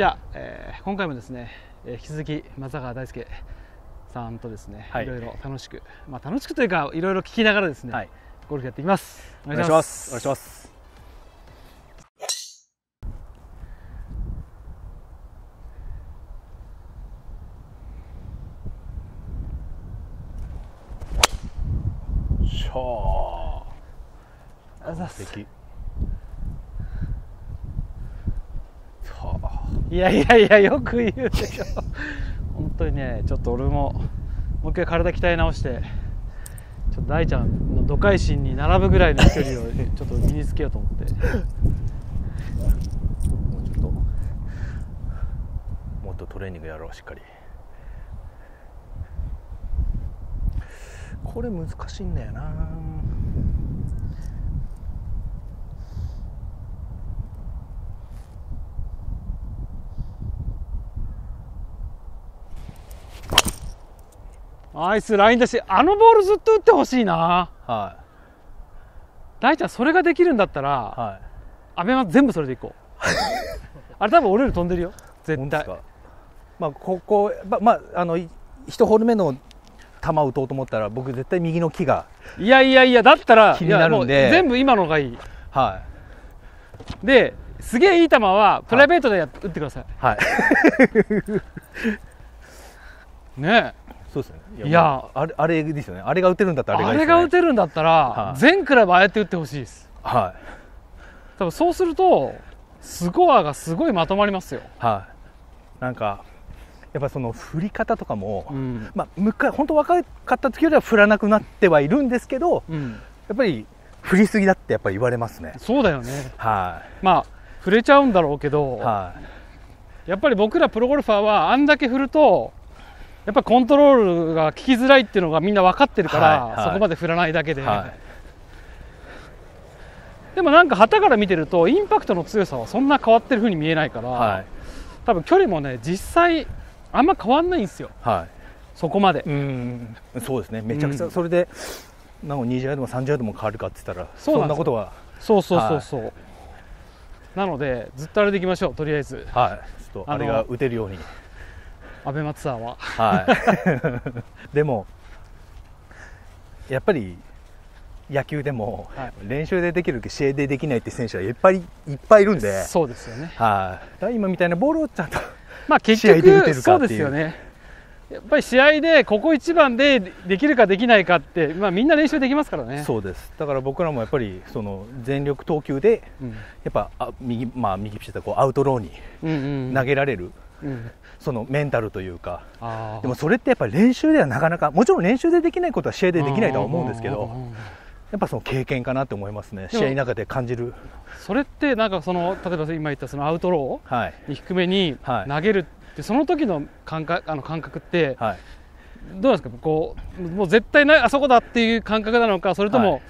じゃあ、えー今回もですね、えー引き続き松坂大輔さんとですね、はい。い、ろいろ楽しく、まあ、楽しくというかいろいろ聞きながらですね、はい。ゴルフやっていきます。おお願いします。お願いします。しゃあありがとうございます素敵はあいやいやいやよく言うでしょ。本当にねちょっと俺ももう一回体鍛え直してちょっと大ちゃんの土海心に並ぶぐらいの距離をちょっと身につけようと思って。もうちょっと。もっとトレーニングやろうしっかり。これ難しいんだよな。ナイスラインだしあのボールずっと打ってほしいな。は大ちゃんそれができるんだったら、いはい。アベマ全部それでいこう。あれ多分俺より飛んでるよ。絶対。本当ですか？まあここままああのい一ホール目の球を打とうと思ったら僕絶対右の木がいやいやいやだったら気になるんで。全部今のがいい。はですげえいい球はプライベートでやっ打ってください。いはい。ねそうですね。いやあれあれですよね。あれが打てるんだったらあれがいいですよね。が打てるんだったら、はい。全クラブああやって打ってほしいです。はい。多分そうするとスコアがすごいまとまりますよ、はい。なんかやっぱその振り方とかも、うん。まあ昔本当若かった時よりは振らなくなってはいるんですけどうん、やっぱり振りすぎだってやっぱり言われますね。そうだよね。はまあ触れちゃうんだろうけいど、はい。やっぱり僕らプロゴルファーはあんだけ振るとやっぱコントロールが効きづらいっていうのがみんな分かってるから、はいはい。そこまで振らないだけで、はい。でもなんか旗から見てるとインパクトの強さはそんな変わってる風に見えないから、はい。多分距離もね実際あんま変わんないんですよ。はい。そこまで。うん。そうですね。めちゃくちうん。ゃそれでなんか20ヤードも30ヤードも変わるかって言ったらそんなことはそうそうそうそう、なのでずっとあれでいきましょうとりあえず。はい。ちょっとあれが打てるようにアベマツアーは。はい。でもやっぱり野球でもはい。練習でできるけど試合でできないって選手はいっぱいいっぱいいるんで、そうですよね。はい、今みたいなボールをちゃんとまあ結試合で打て局そうですよね。やっぱり試合でここ一番でできるかできないかって、まあ、みんな練習できますからね。そうです。だから僕らもやっぱりその全力投球でうん。やっぱあ右,、まあ、右ピッチャーでこうアウトローにうんうん。投げられる、うんそのメンタルというか。でもそれってやっぱり練習ではなかなかもちろん練習でできないことは試合でできないとは思うんですけどやっぱその経験かなって思いますね試合の中で感じる。それってなんかその例えば今言ったそのアウトロはい。ーに低めにはい。投げるってその時の感覚あの感覚ってはい。どうなんですか？こうもう絶対ないあそこだっていう感覚なのかそれとも、はい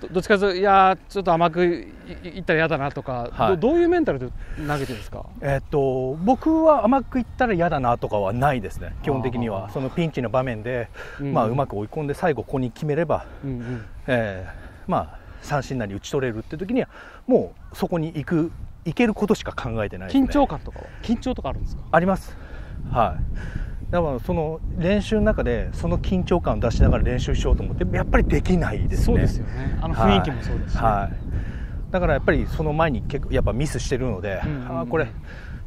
どどっちかというといやーちょっと甘くいったら嫌だなとか、はい。どどういうメンタルで投げてるんですか？えっと僕は甘くいったら嫌だなとかはないですね基本的には。そのピンチの場面で、うん。まあ、うまく追い込んで最後ここに決めれば、うんうん。えーまあ、三振なり打ち取れるって時にはもうそこに行く行けることしか考えてないです、ね、緊張感とかは？緊張とかあるんですか？あります。はいだからその練習の中でその緊張感を出しながら練習しようと思ってやっぱりできないですね。そうですよね。あの雰囲気もそうですし、はい、だからやっぱりその前に結構やっぱミスしてるので、うんうんうん。あーこれ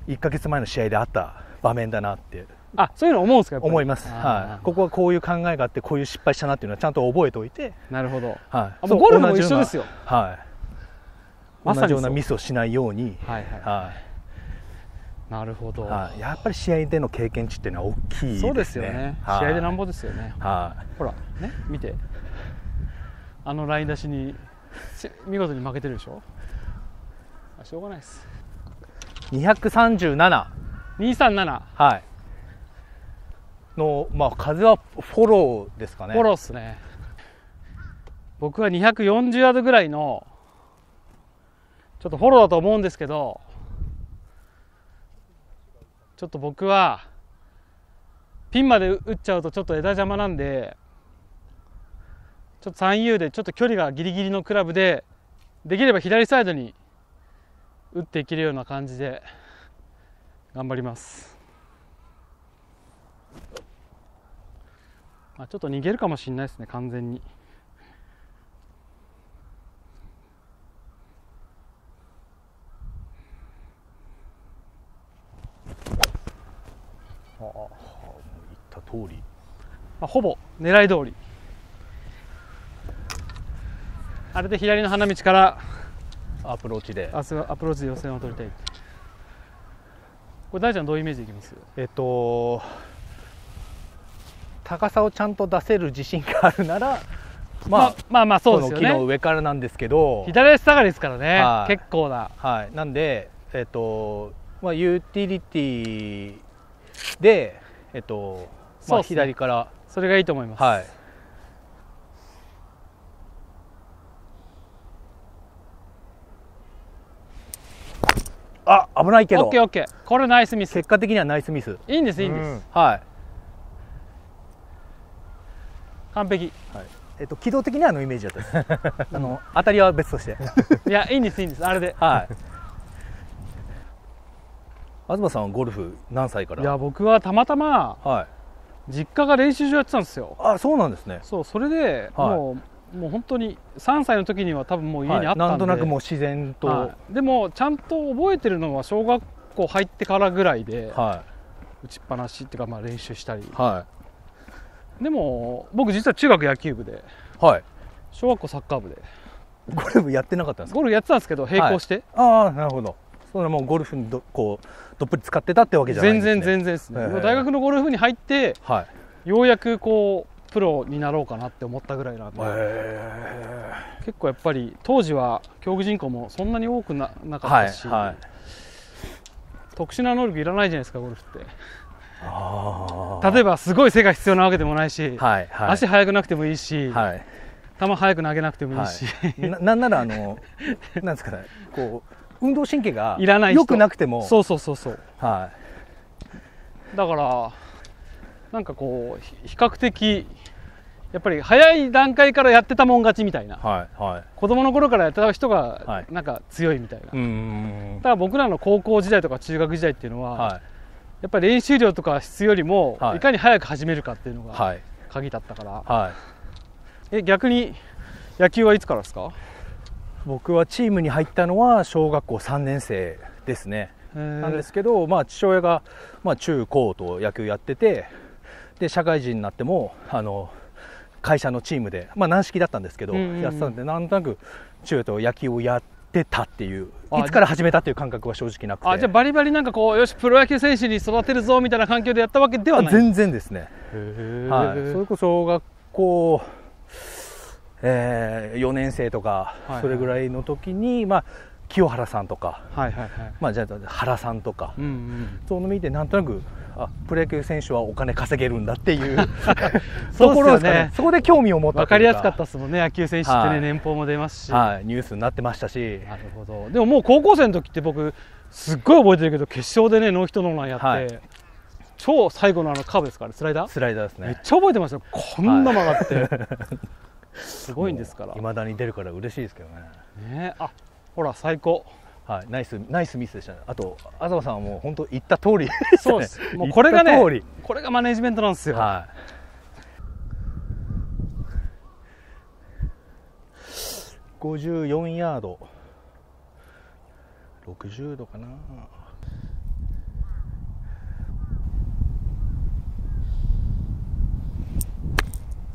1か月前の試合であった場面だなって。あそういうの思うんですか思います、はい、ここはこういう考えがあってこういう失敗したなっていうのはちゃんと覚えておいて、なるほど。はい、あもうゴルフも一緒ですよ。はい。同じようなミスをしないように、はいはい。はなるほど、いはい、やっぱり試合での経験値っていうのは大きいですね。そうですよね、はい。試合でなんぼですよね。はほらね見て。あのライン出しにし見事に負けてるでしょ？あしょうがないです。い、237 237はい。の、まあ、風はフォローですかね。フォローっすね。僕は240ヤードぐらいのちょっとフォローだと思うんですけどちょっと僕はピンまで打っちゃうとちょっと枝邪魔なんでちょっと 3U でちょっと距離がギリギリのクラブでできれば左サイドに打っていけるような感じで頑張ります。まあちょっと逃げるかもしれないですね完全にああもう言った通り。まあ、ほぼ狙い通り。あれで左の花道からアプローチで。あすアプローチで予選を取りたい。これ大ちゃんどういうイメージでいきます？えっと高さをちゃんと出せる自信があるならまあまあまあそうですよこの木のね上からなんですけど。左足下がりですからね、はい。結構な。はい、なんで、えっとまあ、ユーティリティで、えっとまあ、左から、それがいいと思います、はい、あ危ないけど。オッケーオッケー。これナイスミス。結果的にはナイスミス。いいんですいいんです、うん。はい、完璧。はい。えっと、軌道的にはあのイメージだったです。あの当たりは別として。いやいいんですいいんです。あれで。はい。東さんはゴルフ何歳から？いや僕はたまたまはい実家が練習場やってたんですよ。あそうなんですね。そうそれで、はい。もうもう本当に3歳の時には多分もう家にあったんで、はいなんとなくもう自然と、はい。でもちゃんと覚えてるのは小学校入ってからぐらいで、は打ちっぱなしっていうかまあ練習したり。い。はでも僕実は中学野球部でいはい。小学校サッカー部で。ゴルフやってなかったんですか？ゴルフやってたんですけど並行して、ああなるほどそれはもうゴルフにどこうどっぷり使ってたってわけじゃないね、全然全然ですね、へえ。大学のゴルフに入ってはい。ようやくこうプロになろうかなって思ったぐらいなんで、へ結構やっぱり当時は競技人口もそんなに多くななかっはいたし、はい特殊な能力いらないじゃないですかゴルフって。あ例えばすごい背が必要なわけでもないし、はいはい。足速くなくてもいいし、はい。球速く投げなくてもいいし、ななんならあのなんですかねこう運動神経がいらない人。良くなくても。そうそうそうそう。はだからなんかこうひ比較的やっぱり早い段階からやってたもん勝ちみたいな。いはいはい。子供の頃からやってた人はがい。なんか強いみたいな、うーんだから僕らの高校時代とか中学時代っていうのは、はやっぱり練習量とか質よりも、はい。い、かに早く始めるかっていうのがいはい。鍵だったから、はい。え逆に野球はいつからですか？僕はチームに入ったのは小学校3年生ですね。ななんですけど、まあ、父親が、まあ、中高と野球やっててで社会人になってもあの会社のチームで、まあ、軟式だったんですけど、うんうんうん。やってたんでなんとなく父親と野球をやってたっていうあいつから始めたっていう感覚は正直なくて。あじゃあバリバリなんかこうよしプロ野球選手に育てるぞみたいな環境でやったわけではない。あ全然ですね、へはい、ーそれこそ小学校、え4年生とか、はいはい。それぐらいの時に、まあ、清原さんとか、はいはいはい。まあ、じゃあ原さんとか、うんうん。そういうの見てなんとなくあプロ野球選手はお金稼げるんだっていう。ところですかね。そこで興味を持った分か。りやすかったですもんね。野球選手ってね、はい。年俸も出ますし、はい、ニュースになってましたし。なるほど。でももう高校生の時って僕すっごい覚えてるけど決勝でねノーヒットノーランやって、はい。超最後のあのカーブですからスライダー、スライダーですめっねちゃ覚えてますよ。こんな曲がって、すごいんですから。いまだに出るから嬉しいですけどね、ね。あほら最高。はい、ナイスナイスミスでしたね。あと東さんはもう本当言った通り。そうです。もうこれがねこれがマネジメントなんですよ、はい。54ヤード。60度かな。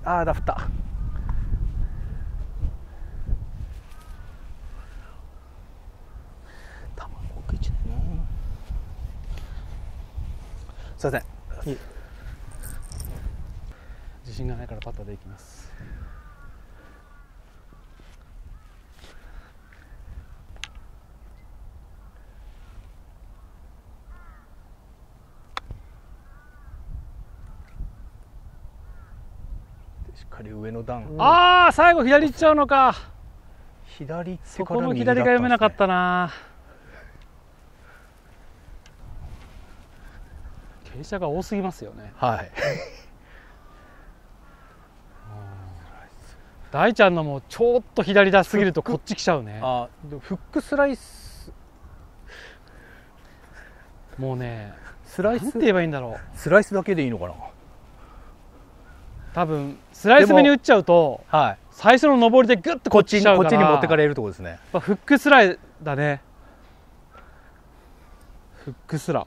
ああだ振った球奥一だなすいません。自信がないからパッターでいきます。しっかり上の段、ああ最後左行っちゃうのか。左行ってそこの左が読めなかったな傾斜が多すぎますよね。はい。大ちゃんのもちょっと左出しすぎるとこっち来ちゃうね。あフックスライス。もうねスライス？なんて言えばいいんだろう。スライスだけでいいのかな？多分スライス目に打っちゃうとはい。最初の上りでグッとここっちにこっちに持ってかれるってことですね。フックスライだね。フックスラ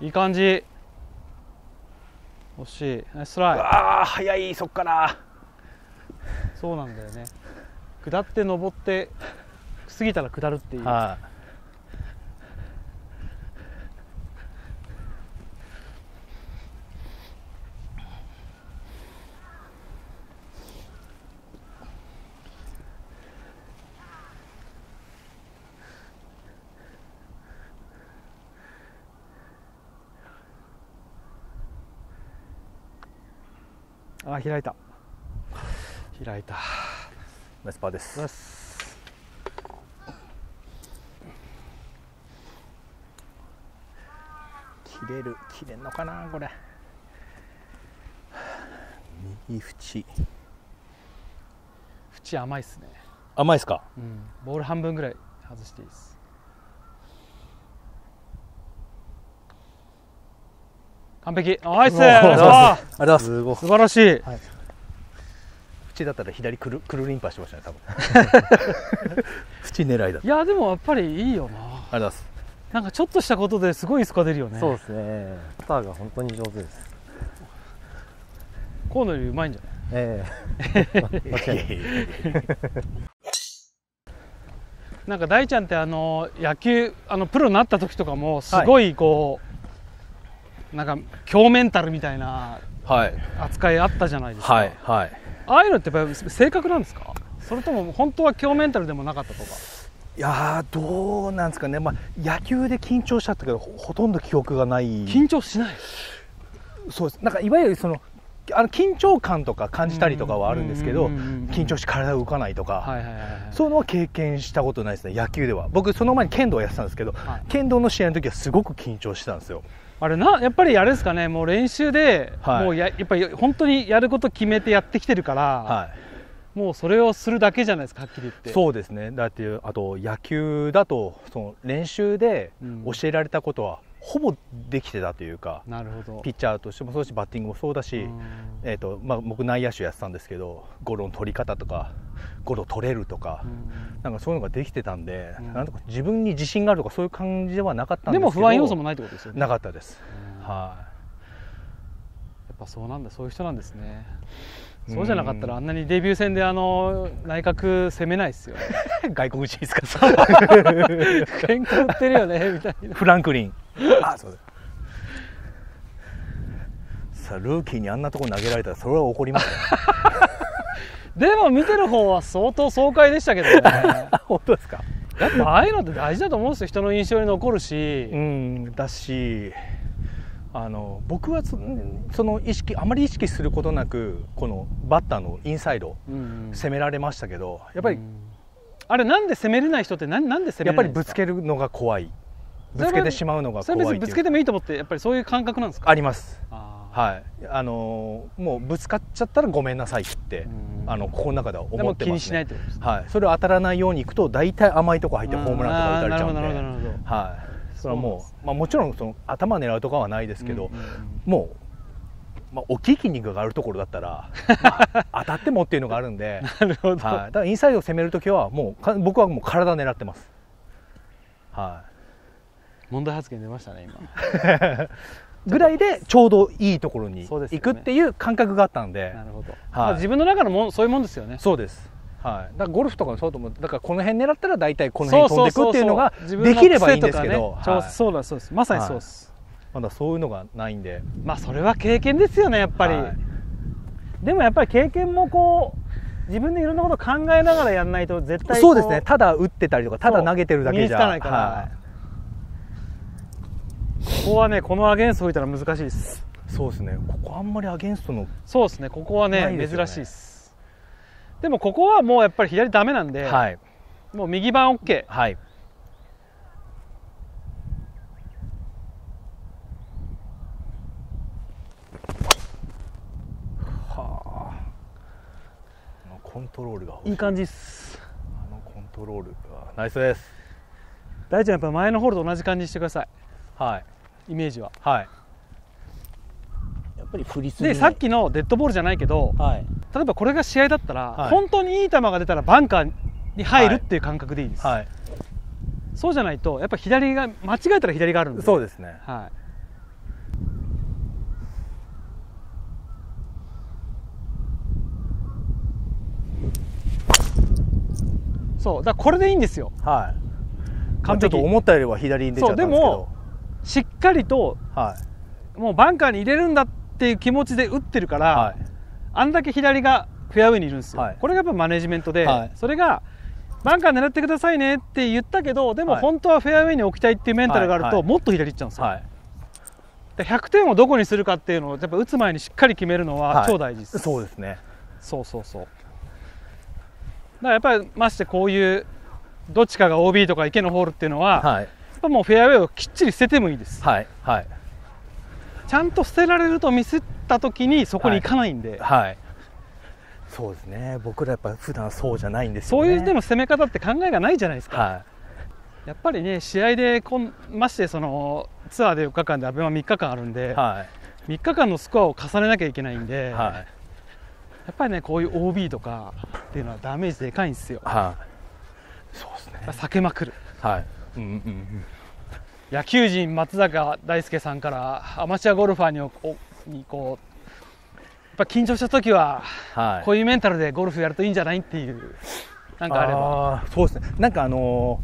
いい感じ。惜しい。ナイストライ。ああ早いそっからそうなんだよね。下って登って過ぎたら下るっていう、はいあ開いた。開いた。ナイスパーです。切れる。切れんのかなこれ。右縁。縁甘いっすね、甘いですか？うん、ボール半分ぐらい外していいです完璧。ナイス。あありがとうございます。素晴らしい。縁だったら左くるくるりんぱしてましたね多分。縁狙いだった。いやでもやっぱりいいよな。ありがとうございます。なんかちょっとしたことですごいスコア出るよね。そうですね。パターが本当に上手です。こうのよりうまいんじゃない？ええ。間違いない。なんか大ちゃんってあの野球あのプロになった時とかもすごいこう、なんか強メンタルみたいなはい。扱いあったじゃないですか、はいはい。ああいうのってやっぱり性格なんですか？それとも本当は強メンタルでもなかったとか？いやーどうなんですかね、まあ、野球で緊張しちゃったけどほほとんど記憶がない。緊張しない？そうです。なんかいわゆるそのあの緊張感とか感じたりとかはあるんですけど緊張して体が動かないとか、そういうのは経験したことないですね。野球では。僕その前に剣道をやってたんですけど、はい。剣道の試合の時はすごく緊張してたんですよあれなやっぱりあれですかね。もう練習で、はい。もうややっぱり本当にやること決めてやってきてるから、はもうそれをするだけじゃないですかはっきり言って。いそうですね。だってあと野球だとその練習でうん。教えられたことはほぼできてたというか、なるほど。ピッチャーとしてもそうだしバッティングもそうだし、うん。えーとまあ、僕内野手やってたんですけどゴロの取り方とかゴロ取れるとか、うん。なんかそういうのができてたんで、うん。なんとか自分に自信があるとかそういう感じではなかったんでですけども不安要素もないってことですよね。なかったです、うん。はやっぱそうなんだそういう人なんですね。うん。そうじゃなかったらあんなにデビュー戦であの内角攻めないですよ。い 外国人ですか？喧嘩売ってるよねみたいな。フランクリン。あそうだ。さあルーキーにあんなとこ投げられたらそれは怒りますよでも見てる方は相当爽快でしたけどね。あ 本当ですか？やっぱああいうのって大事だと思うんですよ。人の印象に残るし、うんだしあの僕はそその意識あまり意識することなくこのバッターのインサイドうん。攻められましたけどやっぱり、うん。あれなんで攻めれない人って何なんで攻めやっぱりぶつけるのが怖い。ぶつけてしまうのがそれ怖いっていう。は別にぶつけてもいいと思ってやっぱりそういう感覚なんですか？あります。あはい。あのーもうぶつかっちゃったらごめんなさいって、うんあの心の中では思ってます、ね、はい、それを当たらないようにいくと大体甘いとこ入ってホームランとか打たれちゃうんで。あーなるほどなるほどなるほど。はい、それはもうまあ、もちろんその頭狙うとかはないですけど、うんうんうん。もう、まあ、大きい筋肉があるところだったら、まあ当たってもっていうのがあるんで、なるほど、はい、だからインサイドを攻めるときはもうか僕はもう体狙ってます、は問題発言出ましたね今。い、ぐらいでちょうどいいところに行くっていう感覚があったんで。なるほど、自分の中のもんそういうもんですよね。そうです、はい、だからゴルフとかもそうと思う。だからこの辺狙ったら大体この辺飛んでいくっていうのができればいいんですけど、ねはい。そうだそうです。まさにそうです、まだそういうのがないんで。まあそれは経験ですよねやっぱり、はい。でもやっぱり経験もこう自分でいろんなこと考えながらやんないと絶対そうですね。こただ打ってたりとかただ投げてるだけじゃ。つかないから、はここはねこのアゲンスト吹いたら難しいです。そうですね。ここあんまりアゲンストのそうですね。ここはね、ね、珍しいです。でもここはもうやっぱり左ダメなんで、はい、もう右番 OK はい。はあ。コントロールがい。い感じです。あのコントロール。ナイスです。大ちゃんやっぱ前のホールと同じ感じにしてください。はい。イメージは。はい。やっぱり振りすぎでさっきのデッドボールじゃないけどはい。例えばこれが試合だったら、はい。本当にいい球が出たらバンカーに入るっていう感覚でいいです、はい。そうじゃないとやっぱ左が間違えたら左があるんで。そうですね。はい。そうだからこれでいいんですよ。はい。完璧。ちょっと思ったよりは左に出ちゃったんですけそうどしっかりとはい。もうバンカーに入れるんだっていう気持ちで打ってるから、はい。あんだけ左がフェアウェイにいるんですよ、はい。これがやっぱマネジメントで、はい。それがバンカー狙ってくださいねって言ったけどでもはい。本当はフェアウェイに置きたいっていうメンタルがあると、もっと左行っちゃうんですよ、はい。で100点をどこにするかっていうのをやっぱ打つ前にしっかり決めるのははい。超大事です、そうですね。そうそうそう。だからやっぱりましてこういうどっちかが OB とか池のホールっていうのは、やはい。っぱもうフェアウェイをきっちり捨ててもいいです。はいはい。ちゃんと捨てられるとミスった時にそこに行かないんで、はいそうですね。僕らやっぱ普段そうじゃないんですよね。そういうでも攻め方って考えがないじゃないですか、はやっぱりね試合でこんましてそのツアーで4日間でアベマ3日間あるんで、い。は3日間のスコアを重ねなきゃいけないんで、いはい。やっぱりねこういう OB とかっていうのはダメージでかいんですよ。はい。そうですね。避けまくる。はいうんうんうん野球人松坂大輔さんからアマチュアゴルファーにおおにこうやっぱ緊張した時ははい。こういうメンタルでゴルフやるといいんじゃないっていうなんかあれば。そうですね。なんかあの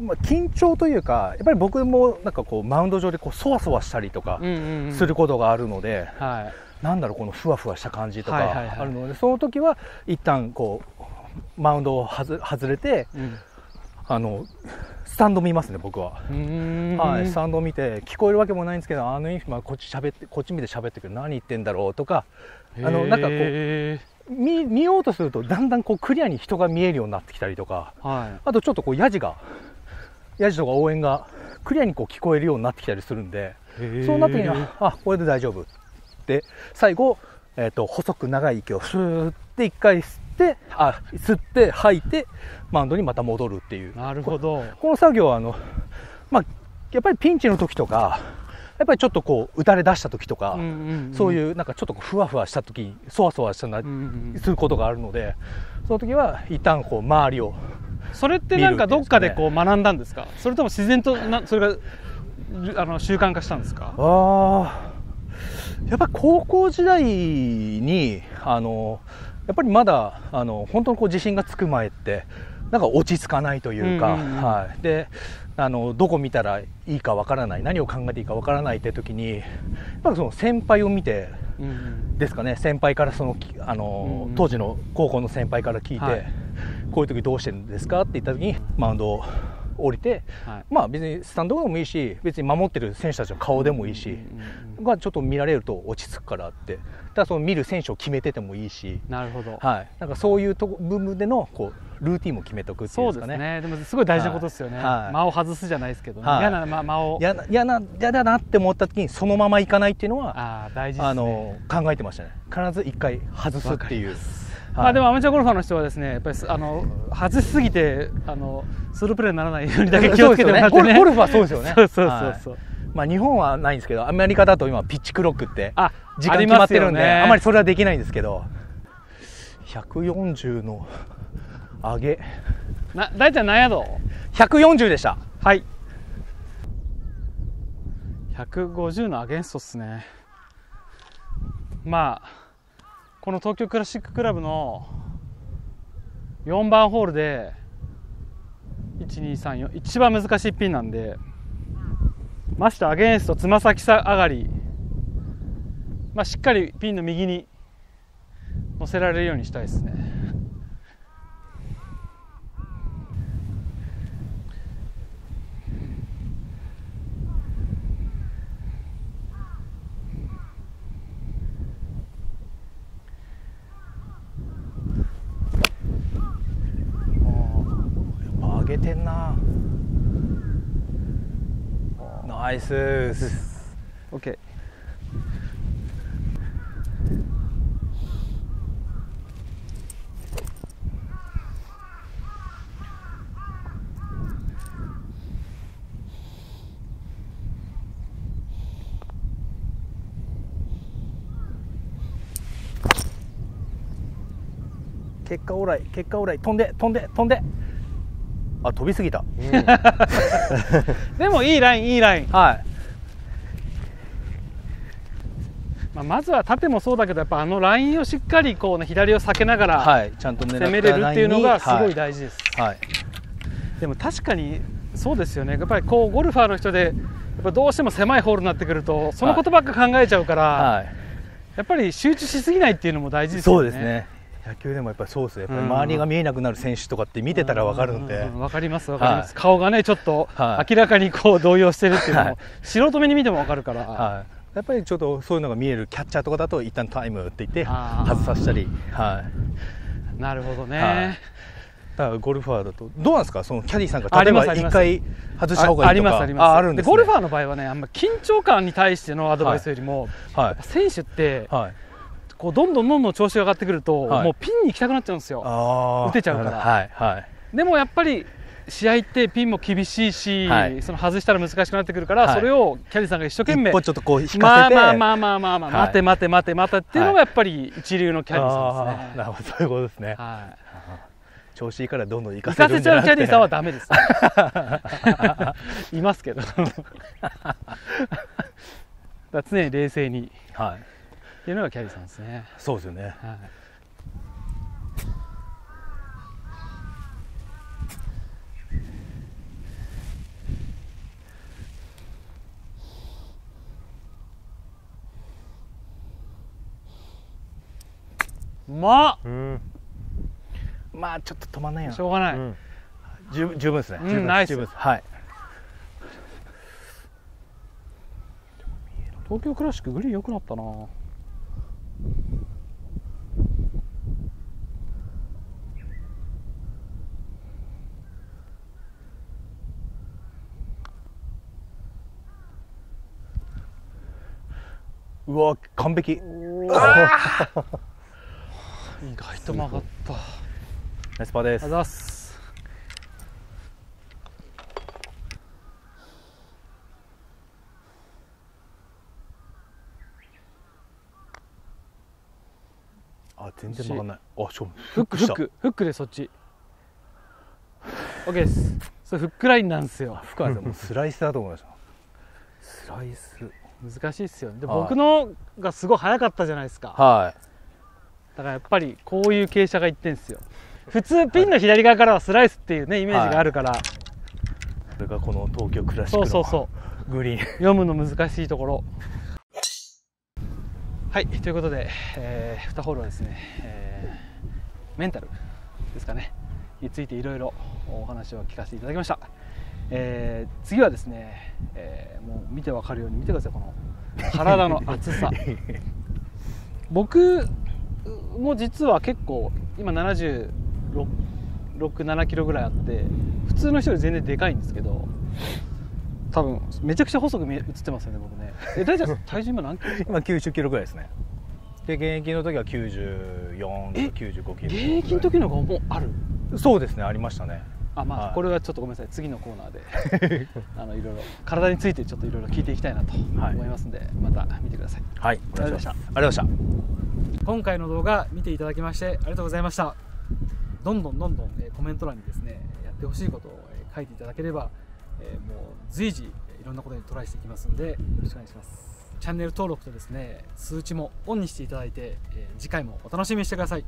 ーまあ、緊張というかやっぱり僕もなんかこうマウンド上でこうそわそわしたりとかうんうんうん。することがあるので、はい。なんだろうこのふわふわした感じとかはいはいはい。あるので、その時は一旦こうマウンドを外外れてうんあのスタンド見ますね僕は、はい、スタンド見て聞こえるわけもないんですけどあの今こっち喋ってこっち見て喋ってくる何言ってんだろうとかあのなんかこうへ見見ようとするとだんだんこうクリアに人が見えるようになってきたりとかーはい。あとちょっとこうヤジがヤジとか応援がクリアにこう聞こえるようになってきたりするんでそうなった時にはあこれで大丈夫って最後、えー、と細く長い息をふーって一回吸ってあ吸って吐いてマウンドにまた戻るっていう。なるほど。この作業はあの、まあ、やっぱりピンチの時とかやっぱりちょっとこう打たれ出した時とか、そうういうなんかちょっとふわふわした時そわそわしたな、んうんうん。することがあるのでその時は一旦こう周りをそれってなんかどっかでこう学んだんですか？それとも自然となそれがあの習慣化したんですか？あー。やっぱり高校時代にあのやっぱりまだあの本当にこう自信がつく前ってなんか落ち着かないというか、うんうんうん。はい、であのどこ見たらいいかわからない何を考えていいかわからないって時にやっぱりその先輩を見てうんうん。ですかね先輩からそのきあの、うんうん。当時の高校の先輩から聞いて、はい。こういう時どうしてるんですかって言った時にマウンドを降りてはい。まあ別にスタンドでもいいし別に守ってる選手たちの顔でもいいし、がちょっと見られると落ち着くからって。だからその見る選手を決めててもいいし、なるほど。はい、なんかそういうとこ部分でのこうルーティンも決めとくっていそううですかね。ね。でもすごい大事なことですよね、はい。はい間を外すじゃないですけど、ね。はい。嫌な間間を。嫌な嫌だなって思った時にそのままいかないっていうのはああ大事ですね。あの考えてましたね。必ず一回外すっていう、はいまあでもアマチュアゴルファーの人はですねやっぱりすあの外しすぎてあのスループレーにならないようにだけ気をつけてもらってね。ねゴルゴルフはそうですよね。そうそうそうそう、まあ日本はないんですけどアメリカだと今ピッチクロックってあ時間決まってるんであ,、ね。まりそれはできないんですけど140の上げ。な大ちゃん何ヤード140でした。はい。150のアゲンストっすね。まあこの東京クラシッククラブの4番ホールで1234一番難しいピンなんでましてアゲンストつま先下がり、まあ、しっかりピンの右に乗せられるようにしたいですね。てんな。ナイスース OK 結果オーライ結果オーライ。飛んで飛んで飛んで。あ飛びすぎた。でもいいラインいいライン、はい。まあ、まずは縦もそうだけどやっぱあのラインをしっかりこう、ね、左を避けながらはい。ちゃんと攻めれるっていうのがすごいラ大事です、はい、はい。でも確かにそうですよね。やっぱりこうゴルファーの人でやっぱどうしても狭いホールになってくるとそのことばっか考えちゃうから、はい。やっぱり集中しすぎないっていうのも大事ですよね。そうですね野球でもやっぱりそうですね。やっぱり周りが見えなくなる選手とかって見てたら分かるので、うんうんうん。わかりますわかります、はい顔がねちょっとはい。明らかにこう動揺してるっていうのも、はい。素人目に見てもわかるから、はい、やっぱりちょっとそういうのが見えるキャッチャーとかだと一旦タイムって言って外させたり、はい、なるほどね、はい。だからゴルファーだとどうなんですか？そのキャディーさんが例えばますあります。一回外した方がいいとかあありますあります。ああるんです、ね、ゴルファーの場合はねあんま緊張感に対してのアドバイスよりも、はい。選手ってはいこうどんどんどんどん調子が上がってくると、はい。もうピンに行きたくなっちゃうんですよ。打てちゃうから。はいはい。でもやっぱり試合ってピンも厳しいし、はい。その外したら難しくなってくるから、はい。それをキャディーさんが一生懸命一歩ちょっとこう引まあかせてまあまあまあまあまあ、はい待て待て待て待てっていうのがやっぱり一流のキャディーさんですねなるほどそういうことですねは調子いいからどんどん行い、か行かせちゃせるんじゃなくてうキャディーさんはダメですいますけどだ常に冷静にっはいていうのがキャディーさんですね、そうですよね。はい、まあうん。まあちょっと止まんないやしょうがない、うん。十分十分ですね。うん十分十分です。はい。東京クラシックグリーン良くなったなうわ完璧。意外と曲がった。ありナイスパーです。がとうございます全然曲がんない。あしょフックフックフックでそっち。OK です。それフックラインなんですよ。深谷さんもうスライスだと思いました。スライス。難しいっすよ。ではい。僕のがすごい速かったじゃないですか。はだからやっぱりこういう傾斜がいってんすよ。普通ピンの左側からはスライスっていうねイメージがあるから、い。それがこの東京クラシックのそうそうそう。グリーン。読むの難しいところはいということで、え2ホールはですね、えーメンタルですかねについていろいろお話を聞かせていただきました、えー次はですね、えーもう見てわかるように見てくださいこの体の厚さ。僕も実は結構今767キロぐらいあって普通の人より全然でかいんですけど多分めちゃくちゃ細く見え映ってますよね僕ね。え大ちゃん体重今何キロ？ですか今90キロぐらいですね。で現役の時は94え？と95キロ現役の時の方がもうある？そうですねありましたね。あまあ、はい。これはちょっとごめんなさい。次のコーナーで。あのいろいろ体についてちょっといろいろ聞いていきたいなとはい。思いますんで、また見てください。はいありがとうございました。ありがとうございました。今回の動画見ていただきましてありがとうございました。どんどんどんどん、えーコメント欄にですねやってほしいことを、えー書いていただければ、えーもう随時いろんなことにトライしていきますのでよろしくお願いします。チャンネル登録とですね通知もオンにしていただいて、え次回もお楽しみにしてください。